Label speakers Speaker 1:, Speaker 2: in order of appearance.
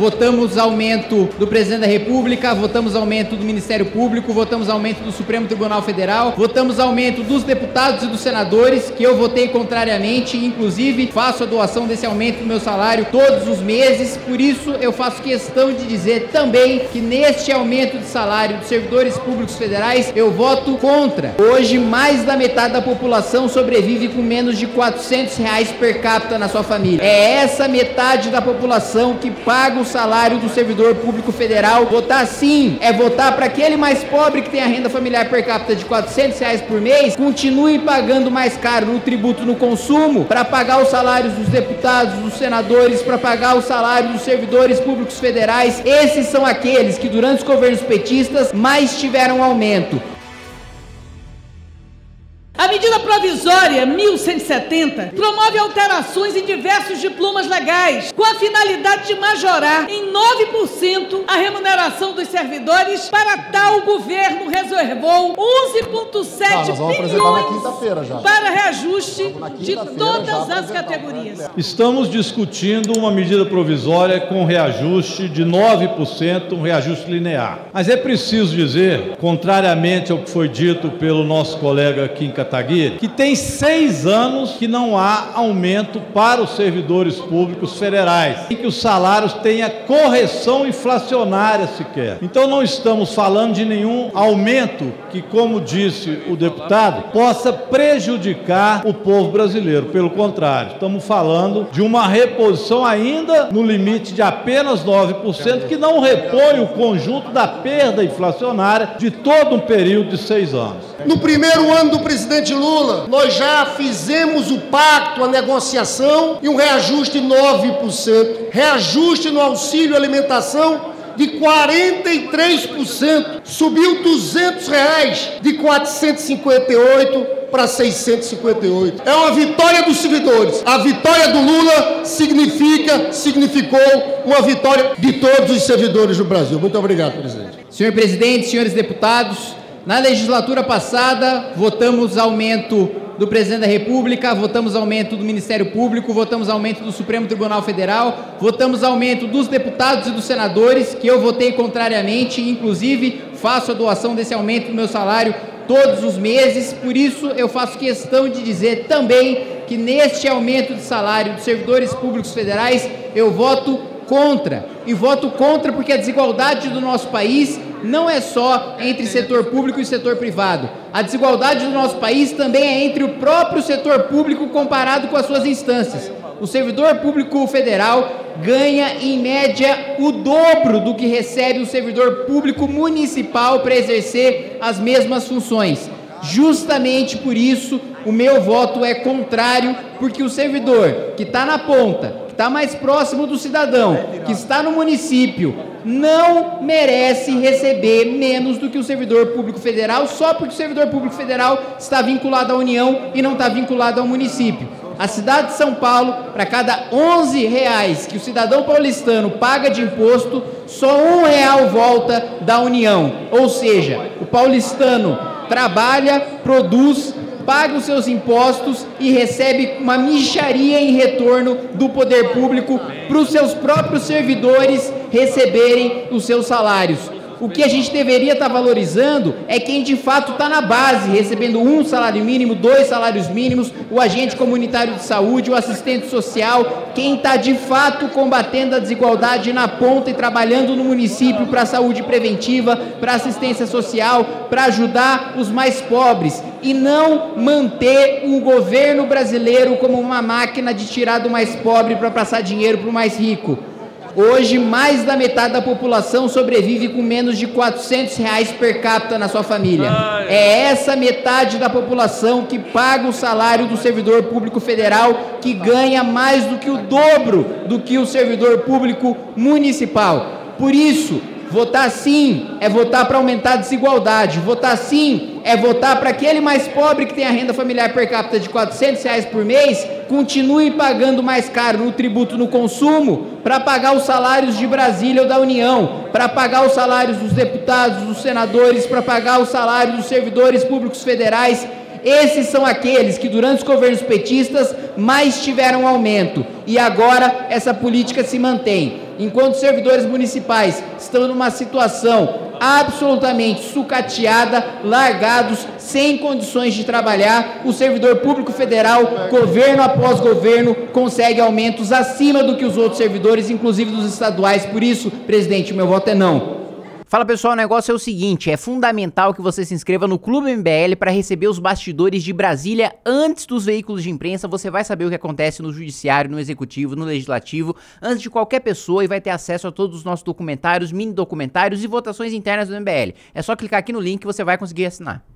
Speaker 1: Votamos aumento do presidente da República, votamos aumento do Ministério Público, votamos aumento do Supremo Tribunal Federal, votamos aumento dos deputados e dos senadores, que eu votei contrariamente, inclusive faço a doação desse aumento do meu salário todos os meses. Por isso, eu faço questão de dizer também que neste aumento de salário dos servidores públicos federais, eu voto contra. Hoje, mais da metade da população sobrevive com menos de 400 reais per capita na sua família. É essa metade da população que paga o salário do servidor público federal. Votar sim é votar para aquele mais pobre que tem a renda familiar per capita de 400 reais por mês, continue pagando mais caro no tributo no consumo para pagar os salários dos deputados, dos senadores, para pagar os salários dos servidores públicos federais. Esses são aqueles que durante os governos petistas mais tiveram aumento.
Speaker 2: A medida provisória 1170 promove alterações em diversos diplomas legais, com a finalidade de majorar em 9% a remuneração dos servidores. Para tal, o governo reservou 11,7 bilhões para reajuste de todas as categorias.
Speaker 3: Estamos discutindo uma medida provisória com reajuste de 9%, um reajuste linear. Mas é preciso dizer, contrariamente ao que foi dito pelo nosso colega aqui em Que tem seis anos que não há aumento para os servidores públicos federais, e que os salários tenha correção inflacionária sequer. Então não estamos falando de nenhum aumento que, como disse o deputado, possa prejudicar o povo brasileiro. Pelo contrário, estamos falando de uma reposição ainda no limite de apenas 9%, que não repõe o conjunto da perda inflacionária de todo um período de seis anos.
Speaker 4: No primeiro ano do presidente Lula, nós já fizemos o pacto, a negociação e um reajuste de 9%. Reajuste no auxílio alimentação de 43%. Subiu 200 reais de 458 para 658. É uma vitória dos servidores. A vitória do Lula significa, significou uma vitória de todos os servidores do Brasil. Muito obrigado, presidente.
Speaker 1: Senhor presidente, senhores deputados, na legislatura passada, votamos aumento do presidente da República, votamos aumento do Ministério Público, votamos aumento do Supremo Tribunal Federal, votamos aumento dos deputados e dos senadores, que eu votei contrariamente, inclusive faço a doação desse aumento do meu salário todos os meses, por isso eu faço questão de dizer também que neste aumento de salário dos servidores públicos federais eu voto contra. E voto contra porque a desigualdade do nosso país não é só entre setor público e setor privado. A desigualdade do nosso país também é entre o próprio setor público comparado com as suas instâncias. O servidor público federal ganha em média o dobro do que recebe o servidor público municipal para exercer as mesmas funções. Justamente por isso, o meu voto é contrário, porque o servidor que está na ponta, está mais próximo do cidadão, que está no município, não merece receber menos do que o servidor público federal, só porque o servidor público federal está vinculado à União e não está vinculado ao município. A cidade de São Paulo, para cada 11 reais que o cidadão paulistano paga de imposto, só um real volta da União. Ou seja, o paulistano trabalha, produz, paga os seus impostos e recebe uma micharia em retorno do poder público para os seus próprios servidores receberem os seus salários. O que a gente deveria estar tá valorizando é quem de fato está na base, recebendo um salário mínimo, dois salários mínimos, o agente comunitário de saúde, o assistente social, quem está de fato combatendo a desigualdade na ponta e trabalhando no município para a saúde preventiva, para assistência social, para ajudar os mais pobres e não manter o governo brasileiro como uma máquina de tirar do mais pobre para passar dinheiro para o mais rico. Hoje, mais da metade da população sobrevive com menos de 400 reais per capita na sua família. É essa metade da população que paga o salário do servidor público federal, que ganha mais do que o dobro do que o servidor público municipal. Por isso, Votar sim é votar para aumentar a desigualdade. Votar sim é votar para aquele mais pobre que tem a renda familiar per capita de 400 reais por mês continue pagando mais caro no tributo no consumo para pagar os salários de Brasília ou da União, para pagar os salários dos deputados, dos senadores, para pagar os salários dos servidores públicos federais. Esses são aqueles que durante os governos petistas mais tiveram aumento e agora essa política se mantém. Enquanto servidores municipais estão numa situação absolutamente sucateada, largados, sem condições de trabalhar, o servidor público federal, governo após governo, consegue aumentos acima do que os outros servidores, inclusive dos estaduais. Por isso, presidente, meu voto é não.
Speaker 5: Fala pessoal, o negócio é o seguinte: é fundamental que você se inscreva no Clube MBL para receber os bastidores de Brasília antes dos veículos de imprensa. Você vai saber o que acontece no Judiciário, no Executivo, no Legislativo, antes de qualquer pessoa e vai ter acesso a todos os nossos documentários, mini documentários e votações internas do MBL. É só clicar aqui no link que você vai conseguir assinar.